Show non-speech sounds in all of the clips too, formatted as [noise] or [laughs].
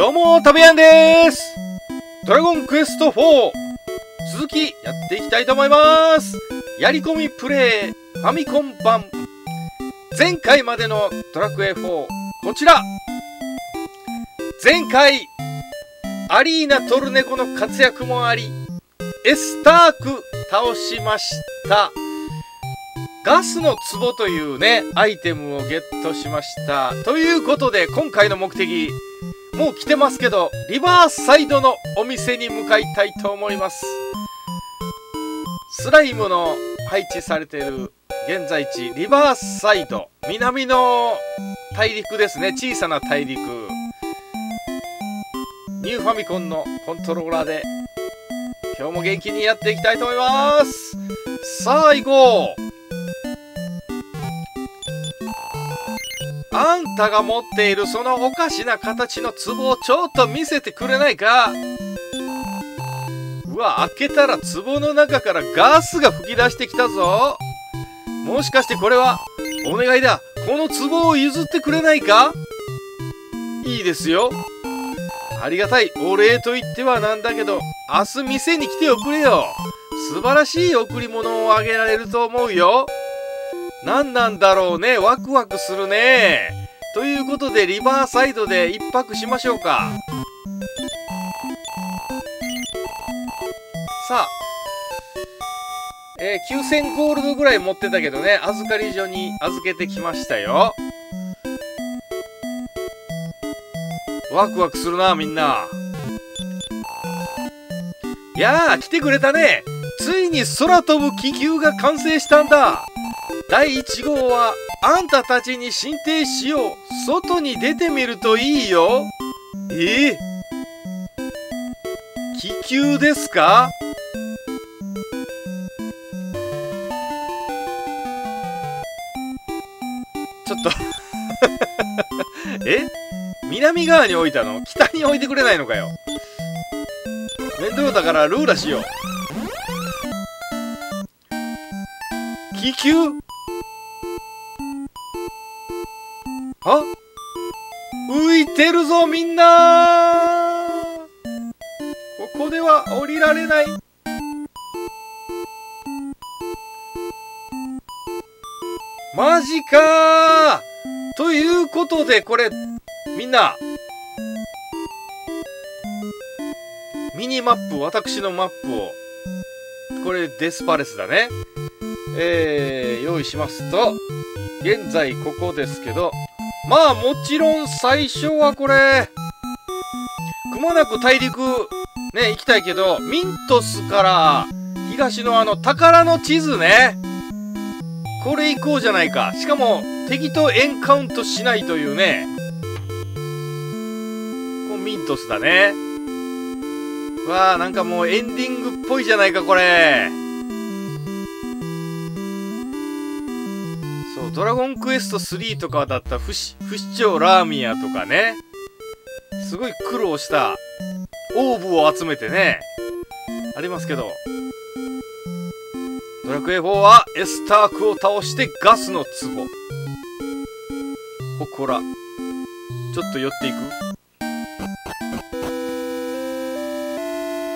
どうも、タベヤンです。ドラゴンクエスト4続きやっていきたいと思います。やり込みプレイファミコン版。前回までのドラクエ4こちら。前回アリーナトルネコの活躍もありエスターク倒しました。ガスの壺というねアイテムをゲットしました。ということで今回の目的もう来てますけどリバーサイドのお店に向かいたいと思います。スライムの配置されている現在地リバーサイド南の大陸ですね。小さな大陸。ニューファミコンのコントローラーで今日も元気にやっていきたいと思います。さあ行こうあんたが持っているそのおかしな形の壺をちょっと見せてくれないか？うわ開けたら壺の中からガスが吹き出してきたぞ。もしかしてこれはお願いだ。この壺を譲ってくれないか？いいですよ。ありがたい。お礼と言ってはなんだけど明日店に来ておくれよ。素晴らしい贈り物をあげられると思うよ。何なんだろうね。ワクワクするね。ということでリバーサイドで一泊しましょうか。さあ。えー、9000ゴールドぐらい持ってたけどね。預かり所に預けてきましたよ。ワクワクするなみんな。やあ来てくれたね。ついに空飛ぶ気球が完成したんだ。第1号はあんたたちに進呈しよう。外に出てみるといいよ。ええ気球ですか？ちょっと。[laughs] え？南側に置いたの？北に置いてくれないのかよ。面倒だからルーラしよう。気球？あ？浮いてるぞみんな。ここでは降りられない。マジか。ということでこれみんな。ミニマップ私のマップを。これデスパレスだね。えー、用意しますと現在ここですけど。まあもちろん最初はこれくまなく大陸ね行きたいけどミントスから東のあの宝の地図ね。これ行こうじゃないか。しかも敵とエンカウントしないというね。こミントスだね。わあなんかもうエンディングっぽいじゃないかこれ。ドラゴンクエスト3とかだった不死不死鳥ラーミアとかね。すごい苦労したオーブを集めてね。ありますけど。ドラクエ4はエスタークを倒してガスの壺。ほこら。ちょっと寄っていく。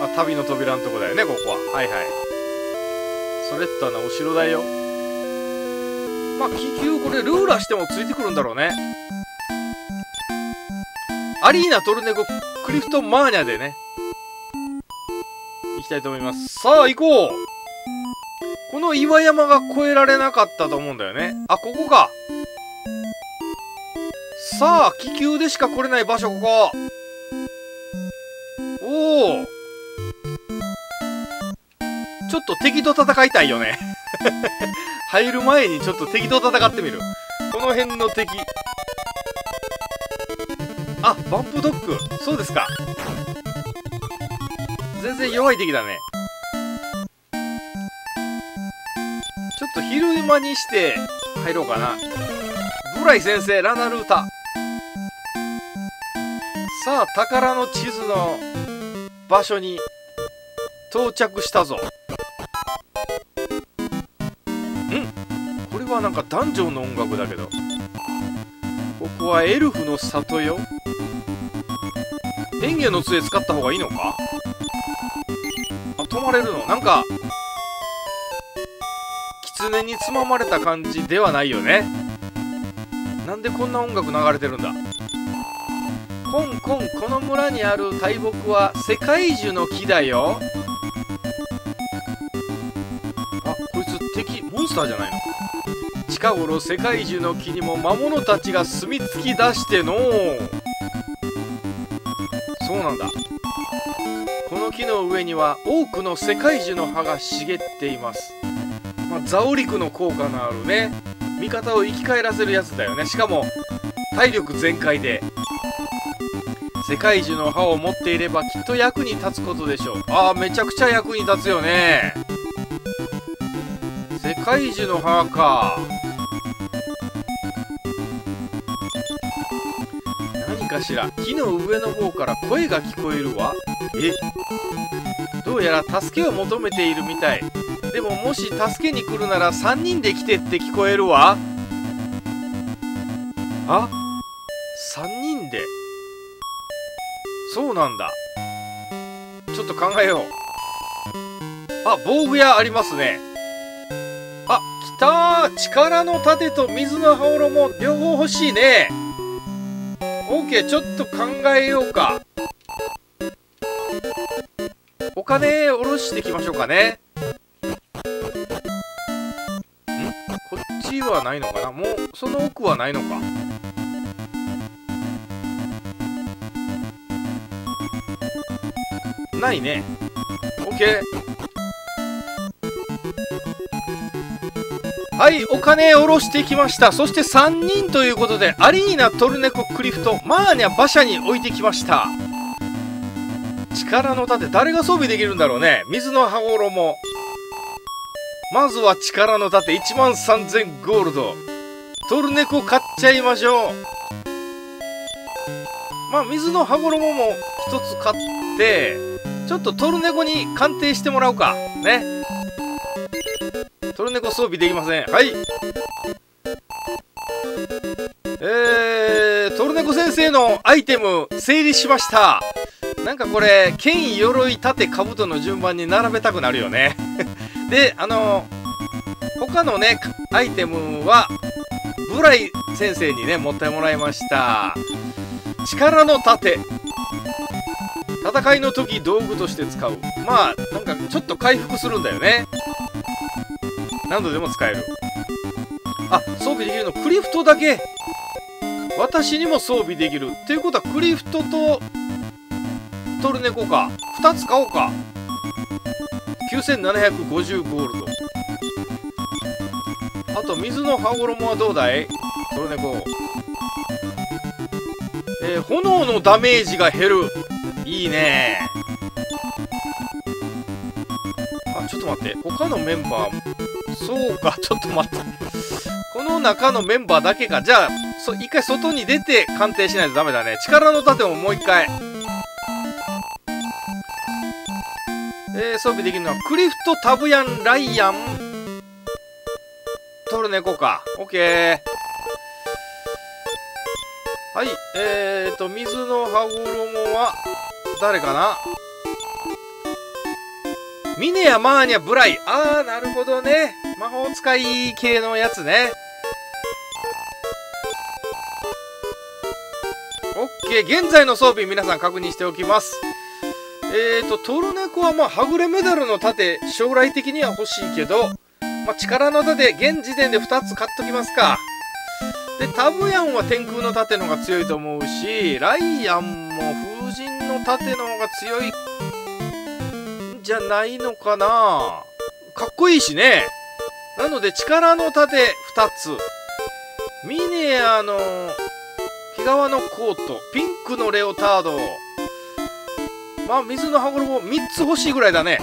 あ旅の扉のとこだよねここは。はいはい。それったなお城だよ。まあ気球これルーラーしてもついてくるんだろうね。アリーナトルネコクリフトマーニャでね。行きたいと思います。さあ行こう。この岩山が越えられなかったと思うんだよね。あここか。さあ気球でしか来れない場所ここ。おおちょっと敵と戦いたいよね。入る前にちょっと敵と戦ってみる。この辺の敵。あバンプドッグ。そうですか。全然弱い敵だね。ちょっと昼間にして入ろうかな。ブライ先生ラナルータ。さあ宝の地図の場所に到着したぞ。はなんかダンジョンの音楽だけど。ここはエルフの里よ。変化の杖使った方がいいのか？あ止まれるの？なんか狐につままれた感じではないよね。なんでこんな音楽流れてるんだ？コンコンこの村にある大木は世界中の木だよ。あこいつ敵モンスターじゃないの？近頃世界中の木にも魔物たちが住み着きだしてのそうなんだ。この木の上には多くの世界樹の葉が茂っています、まあ、ザオリクの効果のあるね味方を生き返らせるやつだよね。しかも体力全開で。世界樹の葉を持っていればきっと役に立つことでしょう。ああめちゃくちゃ役に立つよね。世界樹の葉か。かしら。木の上の方から声が聞こえるわ。え？どうやら助けを求めているみたい。でももし助けに来るなら3人で来てって聞こえるわ。あ？3人で？そうなんだ。ちょっと考えよう。あ防具屋ありますね。あ来た力の盾と水の羽衣両方欲しいね。OK ちょっと考えようか。お金下ろしていきましょうかね。ん？こっちはないのかな？もうその奥はないのか。ないね。OK はいお金下ろしてきました。そして3人ということでアリーナトルネコクリフトマーニャ馬車に置いてきました。力の盾誰が装備できるんだろうね。水の羽衣。まずは力の盾1万3000ゴールド。トルネコ買っちゃいましょう。まあ水の羽衣も1つ買ってちょっとトルネコに鑑定してもらおうか。ね。トルネコ装備できません。はい。えー、トルネコ先生のアイテム整理しました。なんかこれ剣鎧盾兜の順番に並べたくなるよね。[laughs] であの他のねアイテムはブライ先生にね持ってもらいました。力の盾。戦いの時道具として使う。まあなんかちょっと回復するんだよね。何度でも使える。あ装備できるのクリフトだけ。私にも装備できる。っていうことはクリフトとトルネコか。2つ買おうか。9750ゴールド。あと水の羽衣はどうだい？トルネコ。えー、炎のダメージが減る。いいね。あちょっと待って。他のメンバーそうか、ちょっと待って。この中のメンバーだけか。じゃあ、そ一回外に出て鑑定しないとダメだね。力の盾ももう一回。えー、装備できるのは、クリフト、タブヤン、ライアン、トルネコか。オッケー。はい、えーと、水の羽衣は、誰かな？ミネやマーニャ、ブライ。あー、なるほどね。魔法使い系のやつね。オッケー。現在の装備皆さん確認しておきます。えーと、トルネコはまあ、はぐれメダルの盾、将来的には欲しいけど、まあ、力の盾、現時点で2つ買っときますか。で、タブヤンは天空の盾の方が強いと思うし、ライアンも風神の盾の方が強いんじゃないのかなかっこいいしね。なので力の盾2つ。ミネアの毛皮のコート。ピンクのレオタード。まあ水の羽衣3つ欲しいぐらいだね。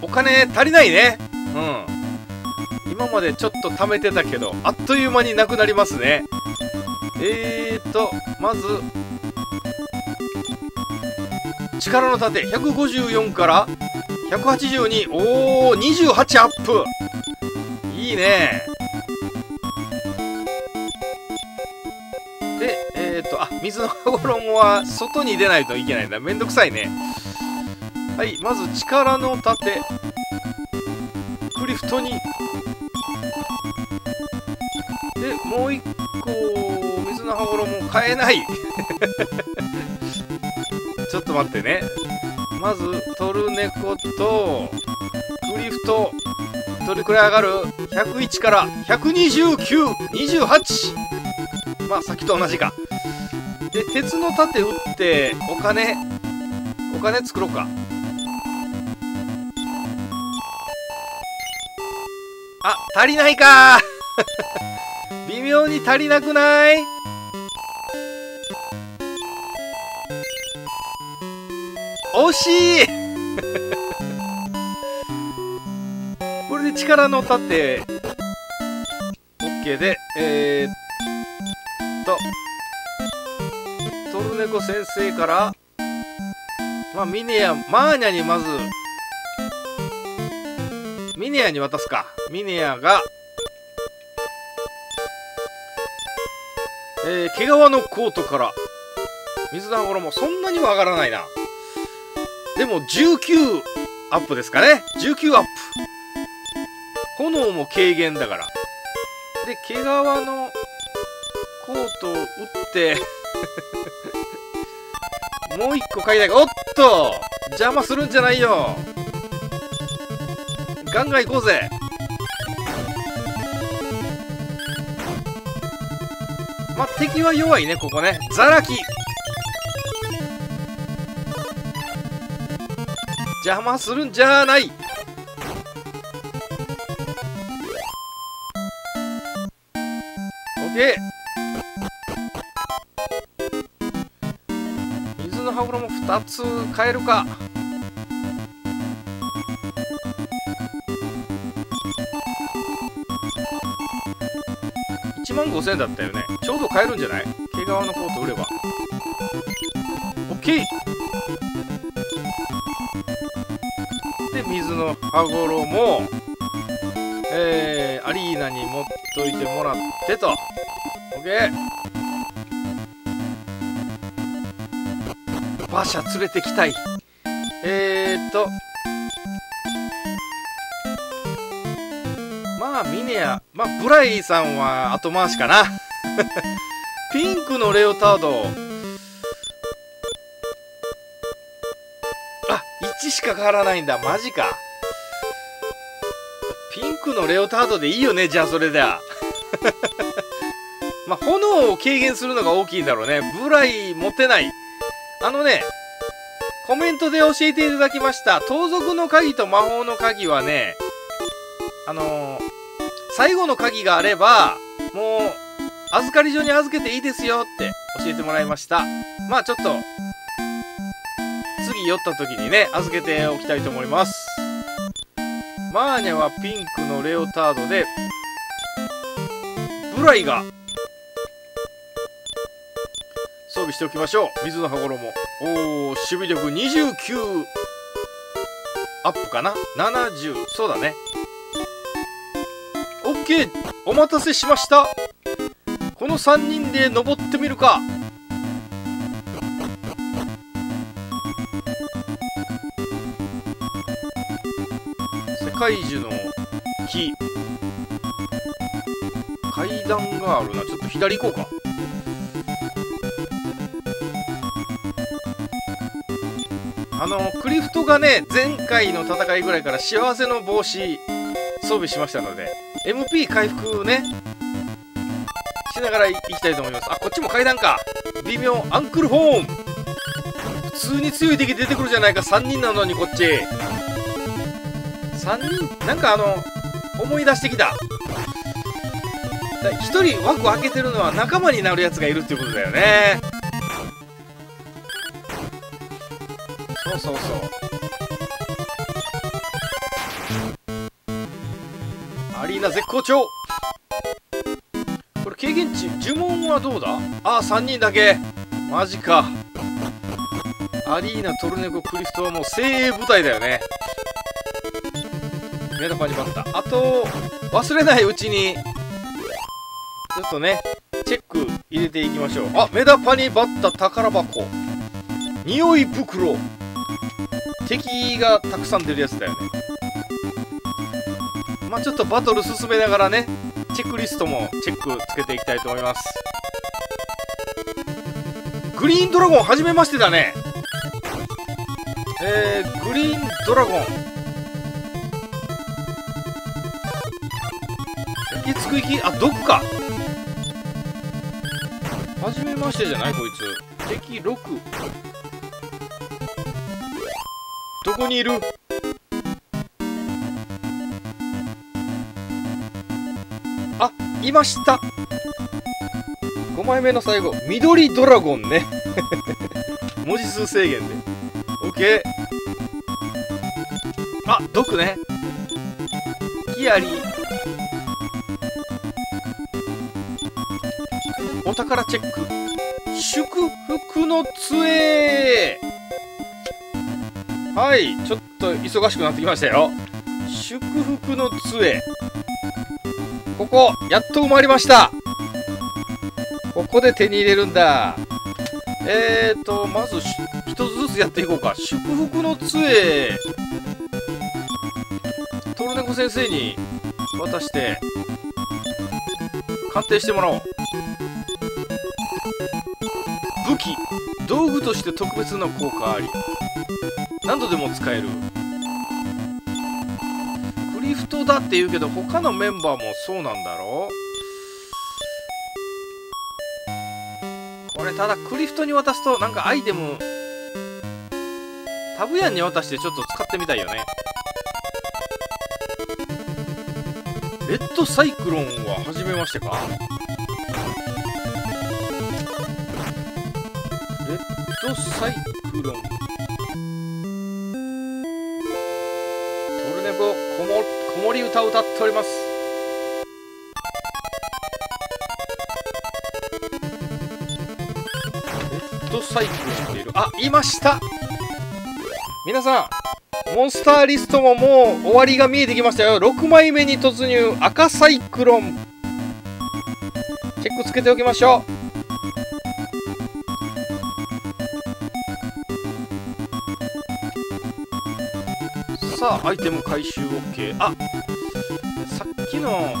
お金足りないね。うん。今までちょっと貯めてたけどあっという間になくなりますね。えーとまず力の盾。154から182おお28アップ。いいね。で、えっと、あ水の羽衣は外に出ないといけないんだ。めんどくさいね。はいまず力の盾。クリフトに。でもう一個水の羽衣買えない。[laughs] ちょっと待ってね。まずトルネコとクリフト。どれくらい上がる ?101 から。12928まあさっきと同じか。で鉄の盾打ってお金。お金作ろうか。あ足りないか。[laughs] 微妙に足りなくない？惜しい。これで力の盾。OK でえー、っと。トルネコ先生から。まあミネヤマーニャにまず。ミネヤに渡すか。ミネヤが。えー、毛皮のコートから。水の衣そんなには上がらないな。でも19アップですかね。19アップ。炎も軽減だから。で毛皮のコートを打って [laughs] もう一個買いたい。おっと邪魔するんじゃないよ。ガンガン行こうぜ。まあ敵は弱いねここね。ザラキ。邪魔するんじゃない。オッケー。水の羽衣2つ買えるか。1万5000円だったよね。ちょうど買えるんじゃない？毛皮のコート売れば。オ水の羽衣もえー、アリーナに持っといてもらってと。OK 馬車連れてきたい。えー、っと。まあミネアまあブライさんは後回しかな。[laughs] ピンクのレオタード。しか変わらないんだ。マジか。ピンクのレオタードでいいよね。じゃあそれでは。[laughs] まあ炎を軽減するのが大きいんだろうね。ブライ持てない。あのねコメントで教えていただきました。盗賊の鍵と魔法の鍵はねあのー、最後の鍵があればもう預かり所に預けていいですよって教えてもらいました。まあちょっと次寄った時にね預けておきたいと思います。マーニャはピンクのレオタードでブライが装備しておきましょう。水の羽衣。おお守備力29アップかな？70そうだね。OK お待たせしました。この3人で登ってみるか。世界樹の木。階段があるな。ちょっと左行こうか。あのクリフトがね前回の戦いぐらいから幸せの帽子装備しましたので MP 回復ねしながら行きたいと思います。あこっちも階段か。微妙。アンクルホーン普通に強い敵出てくるじゃないか。3人なのにこっち。3人なんかあの思い出してきた。1人枠開けてるのは仲間になるやつがいるっていうことだよね。そうそうそう。アリーナ絶好調。これ経験値呪文はどうだ？ああ3人だけ。マジか。アリーナトルネコクリフトはもう精鋭部隊だよね。メダパニバッタあと忘れないうちにちょっとねチェック入れていきましょう。あメダパニバッタ宝箱。匂い袋。敵がたくさん出るやつだよね。まあちょっとバトル進めながらねチェックリストもチェックつけていきたいと思います。グリーンドラゴン初めましてだね。えー、グリーンドラゴン。きつく息あ毒か。初めましてじゃないこいつ。敵6どこにいる？あいました。5枚目の最後。緑ドラゴンね。[laughs] 文字数制限で。OK あ毒ね。キアリ。お宝チェック。祝福の杖。はいちょっと忙しくなってきましたよ。祝福の杖。ここやっと埋まりました。ここで手に入れるんだ。えーとまず一つずつやっていこうか。祝福の杖。トルネコ先生に渡して鑑定してもらおう。武器。道具として特別な効果あり。何度でも使える。クリフトだって言うけど他のメンバーもそうなんだろ。うこれただクリフトに渡すとなんかアイテム。タブヤンに渡してちょっと使ってみたいよね。レッドサイクロンは初めましてか？ドサイクロン。トルネコ子も子守歌を歌っております。レッドサイクロンっている。あいました。皆さんモンスターリストももう終わりが見えてきましたよ。6枚目に突入赤サイクロン。チェックつけておきましょう。さあアイテム回収 OK あさっきの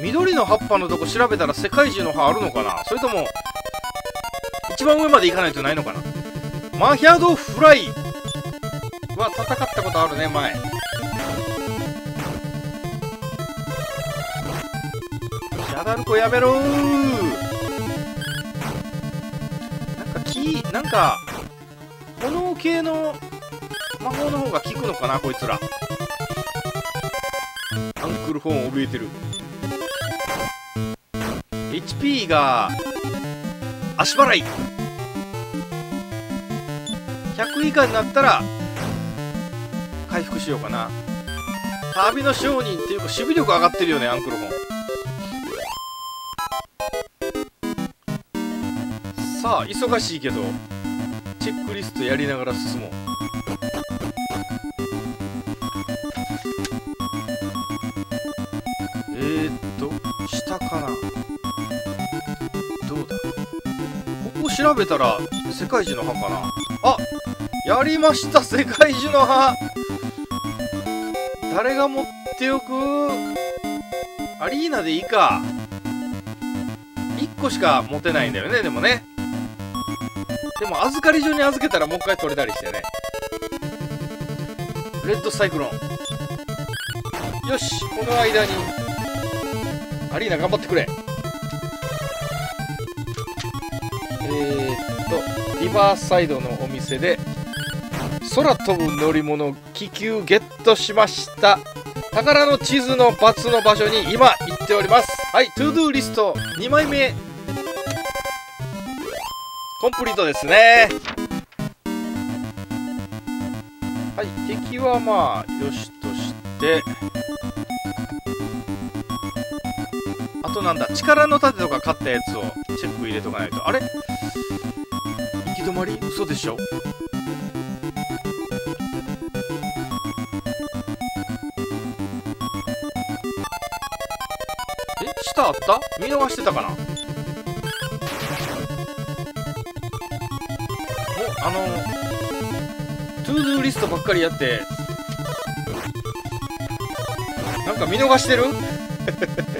緑の葉っぱのとこ調べたら世界中の葉あるのかな？それとも一番上まで行かないとないのかな？マヒャドフライは戦ったことあるね前。シャダルコやめろなんか木なんか炎系の魔法の方が効くのかなこいつら。アンクルフォン怯えてる。HP が足払い。100以下になったら回復しようかな。旅の商人っていうか守備力上がってるよねアンクルフォン。さあ忙しいけどチェックリストやりながら進もう。調べたら世界樹の葉かな。あやりました世界樹の葉誰が持っておく？アリーナでいいか。1個しか持てないんだよねでもね。でも預かり所に預けたらもう一回取れたりしてね。レッドサイクロン。よしこの間に。アリーナ頑張ってくれ。リバーサイドのお店で空飛ぶ乗り物気球ゲットしました。宝の地図のバツの場所に今行っております。はい to do list。2枚目。コンプリートですね。はい敵はまあよしとして。あとなんだ力の盾とか買ったやつをチェック入れとかないと。あれ？行き止まり？嘘でしょ。え？下あった？見逃してたかな？おあの to do list ばっかりやって。なんか見逃してる？[laughs]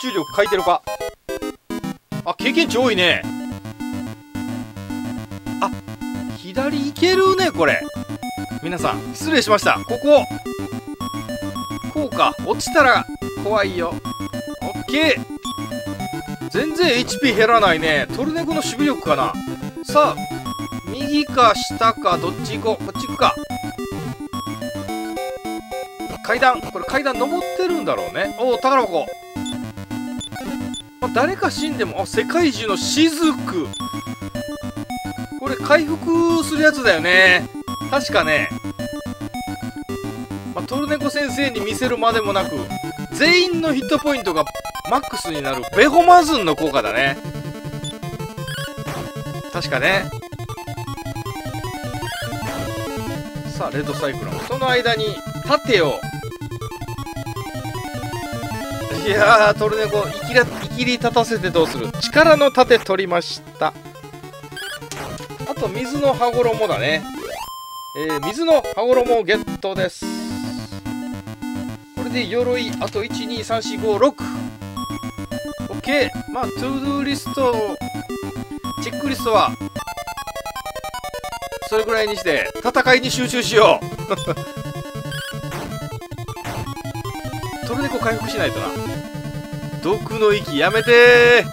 集力書いてるか。あ経験値多いね。あ左行けるねこれ。皆さん失礼しました。ここ。こうか。落ちたら怖いよ。オッケー。全然 HP 減らないね。トルネコの守備力かな。さあ右か下かどっち行こう。こっち行くか。階段。これ階段登ってるんだろうね。おお宝箱。誰か死んでもあ世界中の雫これ回復するやつだよね。確かね、まあ、トルネコ先生に見せるまでもなく全員のヒットポイントがマックスになるベホマズンの効果だね。確かね。さあレッドサイクロン。その間に盾を。いやートルネコ生きら生きり立たせてどうする？力の盾取りました。あと水の羽衣だね。えー、水の羽衣をゲットです。これで鎧あと12345 6 OK まあ to do listチェックリストはそれぐらいにして戦いに集中しよう。[laughs] トルネコ回復しないとな。毒の息やめて。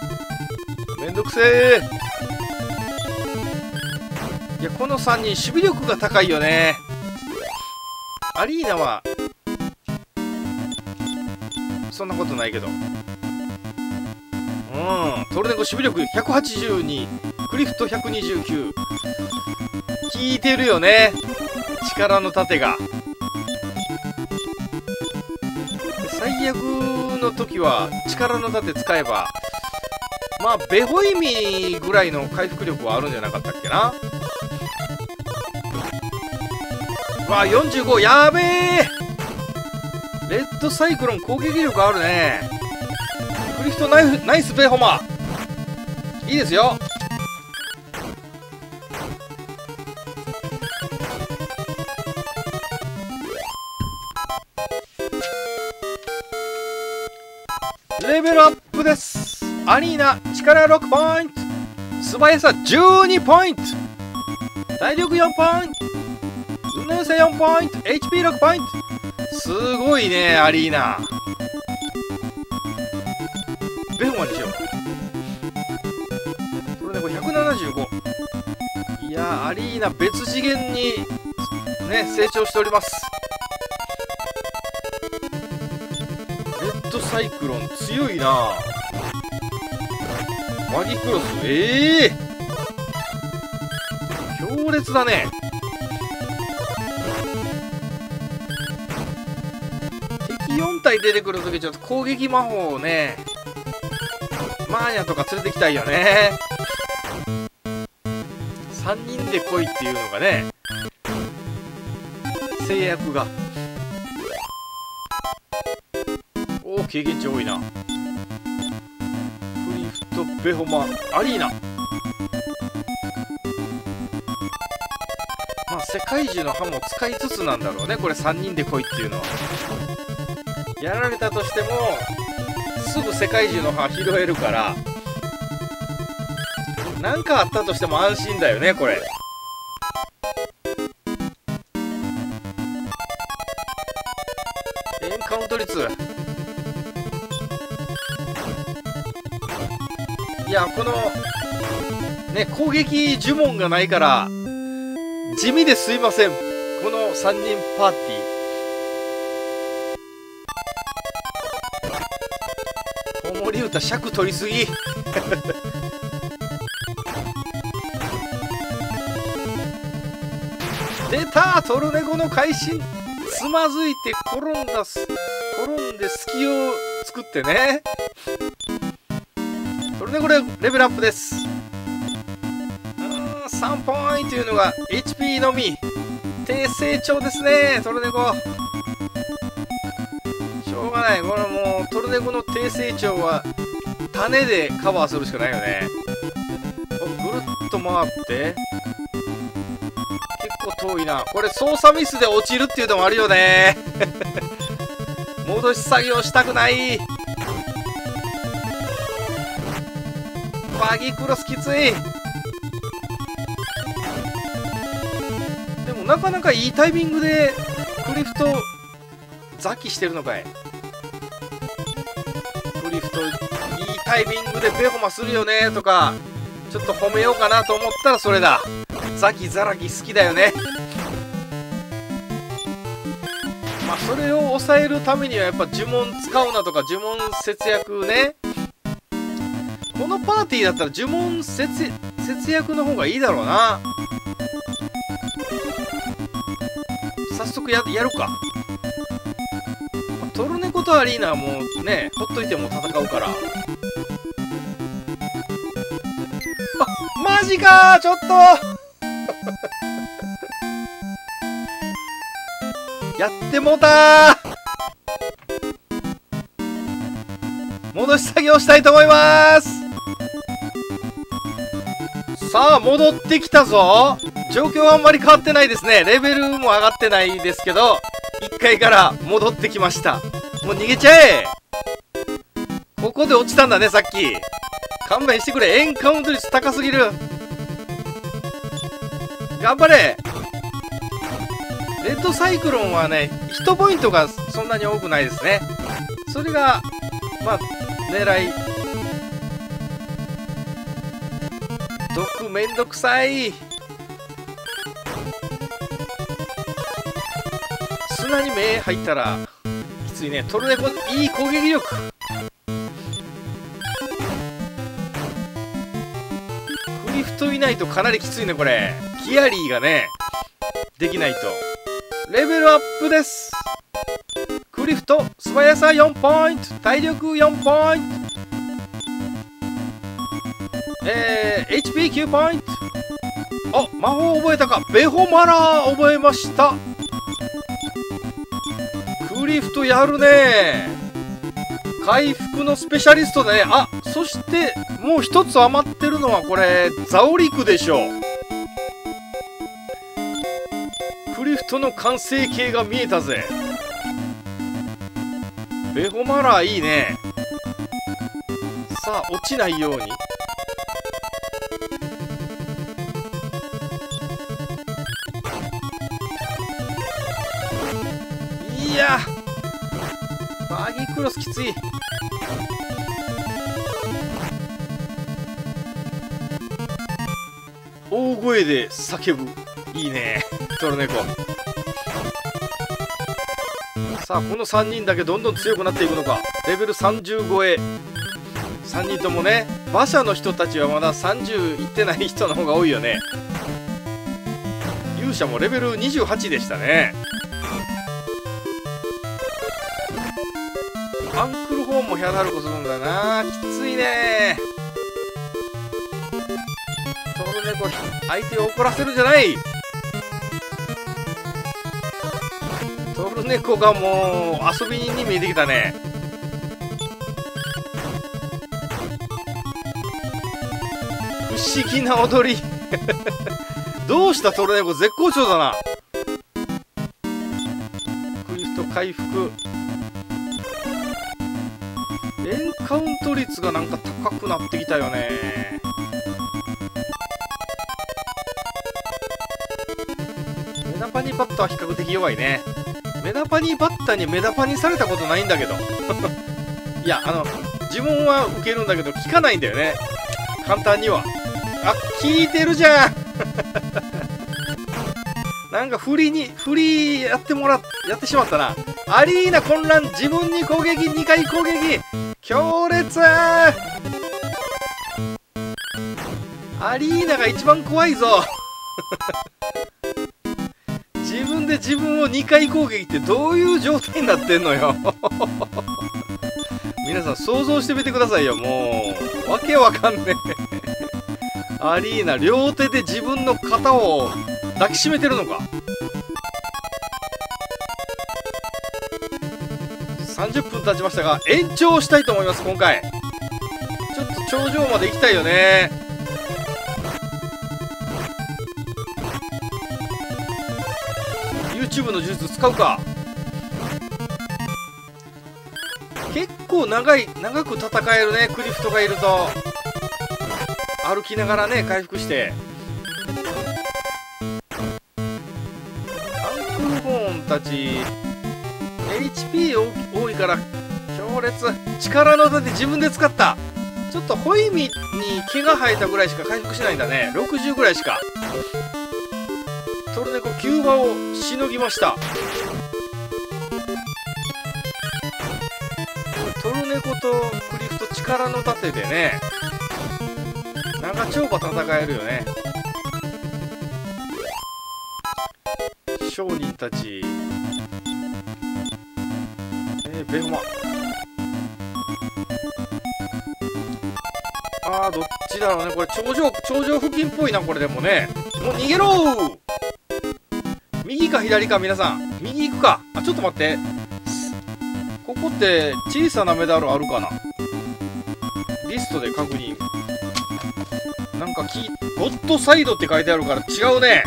めんどくせえ。いやこの3人守備力が高いよね。アリーナはそんなことないけど。うん。トルネコ守備力182クリフト129効いてるよね。力の盾が。最悪の時は力の盾使えばまあベホイミぐらいの回復力はあるんじゃなかったっけな。わあ45やべえ。レッドサイクロン攻撃力あるね。クリフトナイフナイスベホマ。いいですよ。アリーナ力6ポイント。素早さ12ポイント。体力4ポイント。運動性4ポイント。HP6 ポイント。すごいねアリーナ。ベホマにしよう。これねこれ175いやーアリーナ別次元にね成長しております。レッドサイクロン強いな。マギクロス。ええー、強烈だね。敵4体出てくるときちょっと攻撃魔法をねマーニャとか連れてきたいよね。3人で来いっていうのがね制約が。おお経験値多いな。トベホマアリーナ。まあ世界中の刃も使いつつなんだろうねこれ3人で来いっていうのは。やられたとしてもすぐ世界中の歯拾えるから何かあったとしても安心だよねこれ。ね攻撃呪文がないから地味ですいません。この3人パーティー。子守歌尺取りすぎ。出たトルネコの会心つまずいて転んだす転んで隙を作ってね。トルネコレレベルアップです。3ポイントというのが HP のみ。低成長ですね。トルネコ。しょうがない。これもうトルネコの低成長は種でカバーするしかないよね。ぐるっと回って。結構遠いな。これ操作ミスで落ちるっていうのもあるよね。[laughs] 戻し作業したくない。バギークロスきつい。なかなかいいタイミングでクリフトザキしてるのかい。クリフトいいタイミングでベホマするよねとかちょっと褒めようかなと思ったらそれだ。ザキザラギ好きだよね。まあそれを抑えるためにはやっぱ呪文使うなとか呪文節約ね。このパーティーだったら呪文節節約の方がいいだろうな。早速ややるか。トルネコとアリーナはもうねほっといても戦うから。あマジかちょっと。[laughs] やってもうた戻し作業したいと思います。さあ戻ってきたぞ。状況はあんまり変わってないですね。レベルも上がってないですけど1階から戻ってきました。もう逃げちゃえ。ここで落ちたんだねさっき。勘弁してくれ。エンカウント率高すぎる。頑張れ。レッドサイクロンはね1ポイントがそんなに多くないですね。それがまあ狙い。毒めんどくさい。砂に目入ったらきついね。トルネコいい攻撃力。クリフトいないとかなりきついねこれ。ギアリーがねできないと。レベルアップです。クリフト素早さ4ポイント。体力4ポイント。えー、HP9 ポイント。あ魔法覚えたか。ベホマラー覚えました。クリフトやるね。回復のスペシャリストだね。あそしてもう一つ余ってるのはこれザオリクでしょクリフトの完成形が見えたぜ。ベホマラーいいね。さあ落ちないように。いや。バギークロスきつい。大声で叫ぶ。いいね。トルネコ。さあこの3人だけどんどん強くなっていくのか。レベル30超え3人ともね馬車の人たちはまだ30いってない人の方が多いよね。勇者もレベル28でしたね。アンクルホーンもヒャダルコするんだな。きついね。トルネコ相手を怒らせるんじゃない。トルネコがもう遊び人に見えてきたね。不思議な踊り。[laughs] どうしたトルネコ絶好調だな。クリフト回復。ト率がなんか高くなってきたよね。メダパニバッタは比較的弱いね。メダパニバッタにメダパニされたことないんだけど。[laughs] いやあの呪文は受けるんだけど効かないんだよね。簡単には。あ効いてるじゃん。[laughs] なんか振りに振りやってもらやってしまったな。アリーナ混乱自分に攻撃2回攻撃。強烈。アリーナが一番怖いぞ。[laughs] 自分で自分を2回攻撃ってどういう状態になってんのよ。[laughs] 皆さん想像してみてくださいよ。もうわけわかんねえ。アリーナ両手で自分の肩を抱きしめてるのか。30分経ちましたが延長したいと思います今回。ちょっと頂上まで行きたいよね。YouTube の術使うか。結構長い長く戦えるねクリフトがいると。歩きながらね回復して。アンクルボーンたち HP 多いから強烈。力の盾自分で使った。ちょっとホイミに毛が生えたぐらいしか回復しないんだね。60ぐらいしか。トルネコキューバをしのぎました。トルネコとクリフト力の盾でね長丁場戦えるよね。商人たち、ベホマあーどっちだろうね。これ頂上頂上付近っぽいなこれでもね。もう逃げろ！右か左か皆さん。右行くか。あちょっと待って。ここって小さなメダルあるかな？リストで確認。なんかキゴッドサイドって書いてあるから違うね。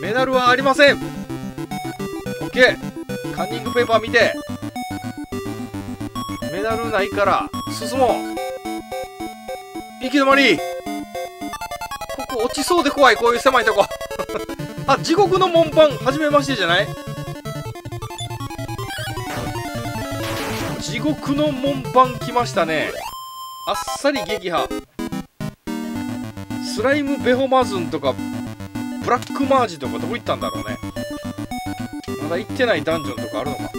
メダルはありません。OK カンニングペーパー見て。ダルないから進もう。行き止まり。ここ落ちそうで怖いこういう狭いとこ。[laughs] あ地獄の門番はじめましてじゃない？地獄の門番来ましたね。あっさり撃破。スライムベホマズンとかブラックマージとかどこ行ったんだろうね。まだ行ってないダンジョンとかあるのか。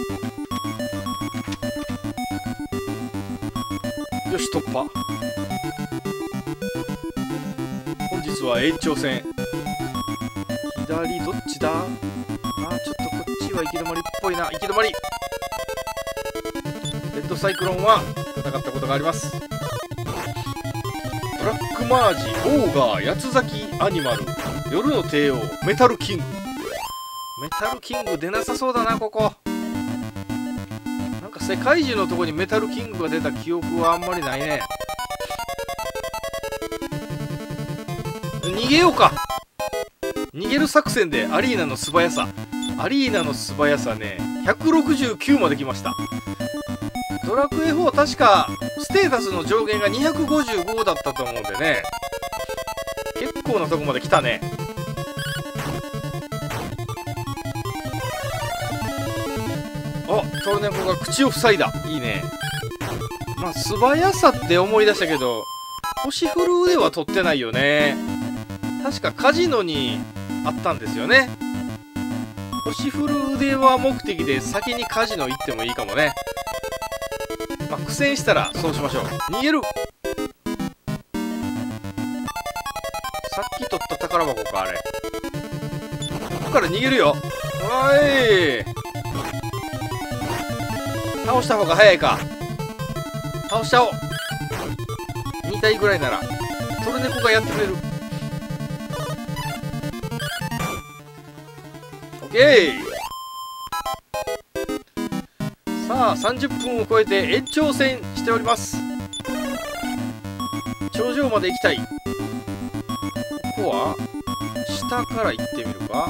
よし突破。本日は延長戦。左どっちだ？あちょっとこっちは行き止まりっぽいな。行き止まり。レッドサイクロンは戦ったことがあります。ブラックマージオーガー八つ咲きアニマル。夜の帝王メタルキング。メタルキング出なさそうだなここ。世界中のとこにメタルキングが出た記憶はあんまりないね。逃げようか。逃げる作戦でアリーナの素早さ。アリーナの素早さね169まで来ました。ドラクエ4確かステータスの上限が255だったと思うんでね。結構なとこまで来たね。あトルネコが口を塞いだ。いいね。まあ素早さって思い出したけど星振る腕は取ってないよね。確かカジノにあったんですよね。星振る腕は目的で先にカジノ行ってもいいかもね。まあ苦戦したらそうしましょう。逃げる。さっき取った宝箱かあれ。ここから逃げるよ。おい。倒した方が早いか。倒しちゃおう。2体ぐらいならトルネコがやってくれる。オッケー。さあ30分を超えて延長戦しております。頂上まで行きたい。ここは下から行ってみるか。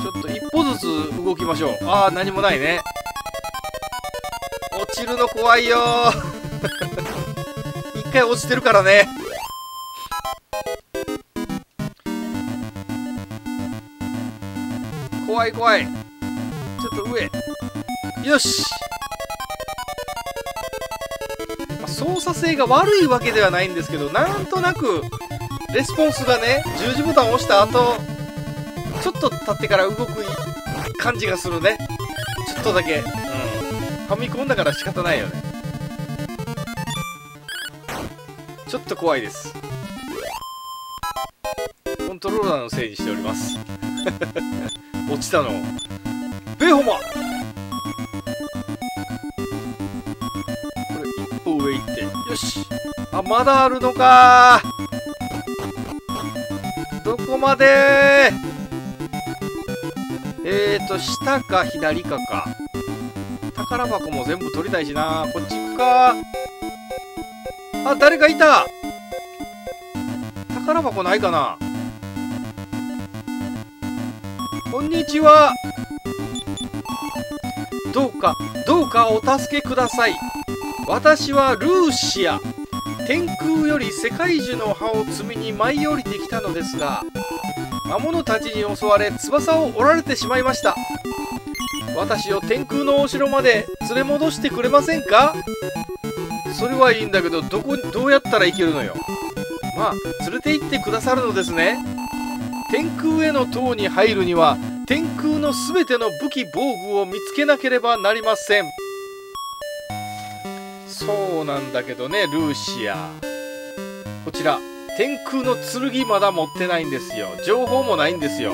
ちょっと一歩ずつ動きましょう。ああ何もないね。ちるの怖いよ。[laughs] 一回落ちてるからね。怖い怖い。ちょっと上。よし、まあ、操作性が悪いわけではないんですけどなんとなくレスポンスがね十字ボタンを押した後ちょっと経ってから動く感じがするね。ちょっとだけ。ァミコンだから仕方ないよね。ちょっと怖いです。コントローラーのせいにしております。[laughs] 落ちたのベホマ。これ一歩上行って。よし。あまだあるのか。どこまで？えーと下か左かか。宝箱も全部取りたいしな。こっち行くか。あ誰かいた。宝箱ないかな。こんにちは。どうかどうかお助けください。私はルーシア。天空より世界樹の葉を摘みに舞い降りてきたのですが魔物たちに襲われ翼を折られてしまいました。私を天空のお城まで連れ戻してくれませんか？それはいいんだけどどこどうやったら行けるのよ？まあ連れて行ってくださるのですね。天空への塔に入るには天空の全ての武器防具を見つけなければなりません。そうなんだけどねルーシア。こちら天空の剣まだ持ってないんですよ。情報もないんですよ。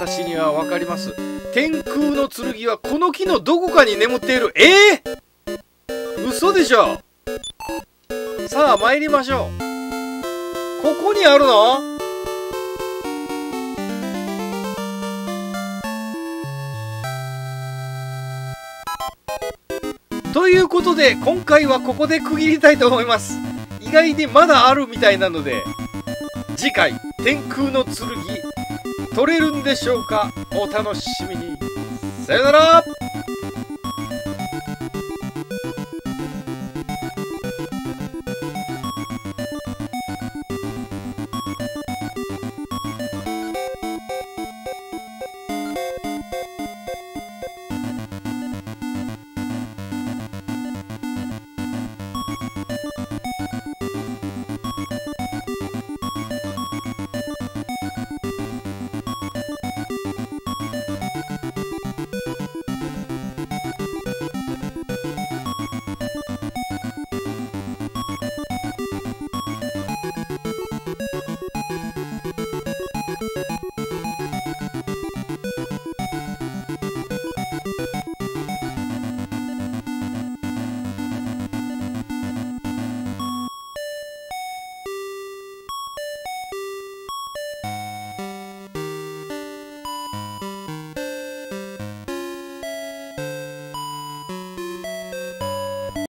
私には分かります。天空の剣はこの木のどこかに眠っている。えー、嘘でしょ。さあ参りましょう。ここにあるの？ということで今回はここで区切りたいと思います。意外にまだあるみたいなので次回天空の剣取れるんでしょうか？お楽しみに。さよなら。